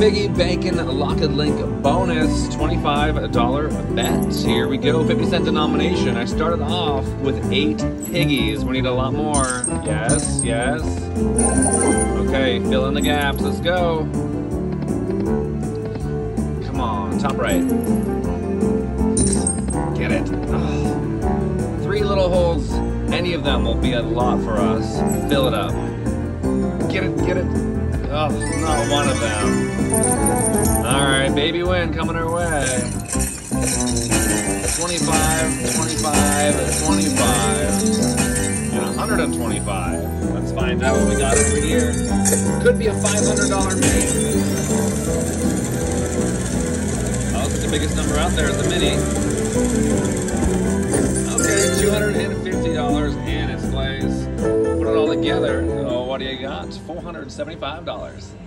Piggy Bankin' Lock it Link bonus $25 bet. Here we go, 50 cent denomination. I started off with eight piggies. We need a lot more. Yes, yes. Okay, fill in the gaps. Let's go. Come on, top right. Get it. Oh. Three little holes. Any of them will be a lot for us. Fill it up. Get it, get it. Oh, not one of them. All right, baby win coming our way. 25, 25, 25, and 125. Let's find out what we got over here. Could be a $500 mini. Oh, the biggest number out there is the mini. Okay, $250 and it plays. Put it all together. You got? $475.